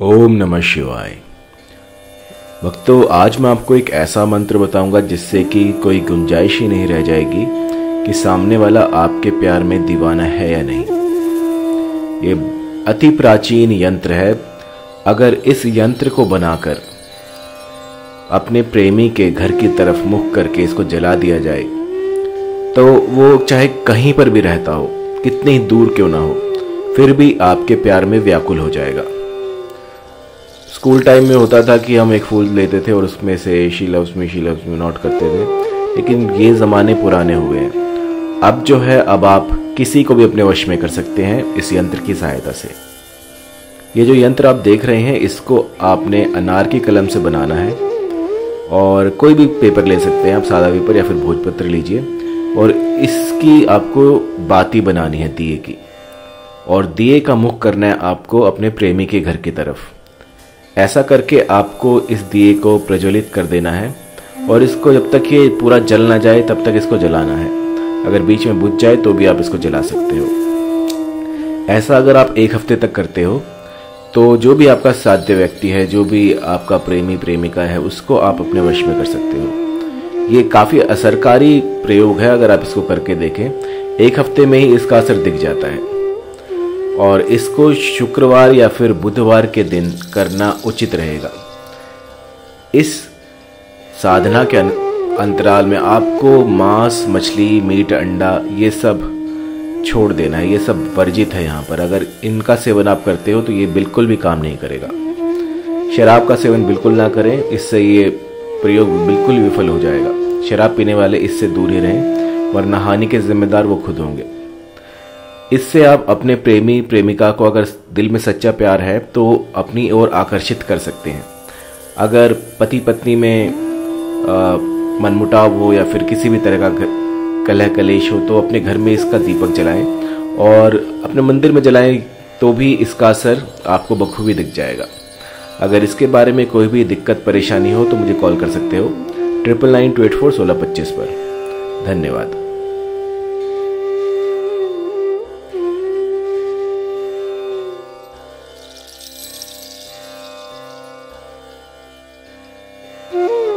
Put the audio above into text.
ओम नमः शिवाय। भक्तों, आज मैं आपको एक ऐसा मंत्र बताऊँगा जिससे कि कोई गुंजाइश ही नहीं रह जाएगी कि सामने वाला आपके प्यार में दीवाना है या नहीं। ये अति प्राचीन यंत्र है। अगर इस यंत्र को बनाकर अपने प्रेमी के घर की तरफ़ मुख करके इसको जला दिया जाए तो वो चाहे कहीं पर भी रहता हो, कितनी दूर क्यों ना हो, फिर भी आपके प्यार में व्याकुल हो जाएगा। स्कूल टाइम में होता था कि हम एक फूल लेते थे और उसमें से she loves me she loves me note करते थे। लेकिन ये ज़माने पुराने हुए हैं। अब जो है, अब आप किसी को भी अपने वश में कर सकते हैं इस यंत्र की सहायता से। ये जो यंत्र आप देख रहे हैं, इसको आपने अनार की कलम से बनाना है। और कोई भी पेपर ले सकते हैं आप, सादा पेपर या फिर भोजपत्र लीजिए। और इसकी आपको बाती बनानी है दिए की। और दिए का मुख करना है आपको अपने प्रेमी के घर की तरफ़। ऐसा करके आपको इस दिए को प्रज्वलित कर देना है और इसको जब तक ये पूरा जल ना जाए, तब तक इसको जलाना है। अगर बीच में बुझ जाए तो भी आप इसको जला सकते हो। ऐसा अगर आप एक हफ़्ते तक करते हो तो जो भी आपका साध्य व्यक्ति है, जो भी आपका प्रेमी प्रेमिका है, उसको आप अपने वश में कर सकते हो। ये काफ़ी असरकारी प्रयोग है, अगर आप इसको करके देखें। एक हफ़्ते में ही इसका असर दिख जाता है। और इसको शुक्रवार या फिर बुधवार के दिन करना उचित रहेगा। इस साधना के अंतराल में आपको मांस, मछली, मीट, अंडा ये सब छोड़ देना है, ये सब वर्जित है यहाँ पर। अगर इनका सेवन आप करते हो तो ये बिल्कुल भी काम नहीं करेगा। शराब का सेवन बिल्कुल ना करें, इससे ये प्रयोग बिल्कुल विफल हो जाएगा। शराब पीने वाले इससे दूर ही रहें, वरना हानि के जिम्मेदार वो खुद होंगे। इससे आप अपने प्रेमी, प्रेमिका को अगर दिल में सच्चा प्यार है तो अपनी ओर आकर्षित कर सकते हैं। अगर पति पत्नी में मनमुटाव हो या फिर किसी भी तरह का कलह कलेश हो तो अपने घर में इसका दीपक जलाएँ और अपने मंदिर में जलाएँ तो भी इसका असर आपको बखूबी दिख जाएगा। अगर इसके बारे में कोई भी दिक्कत, परेशानी हो तो मुझे कॉल कर सकते हो। Triple nine two eight four सोलह पच्चीस पर। धन्यवाद। Mm-hmm.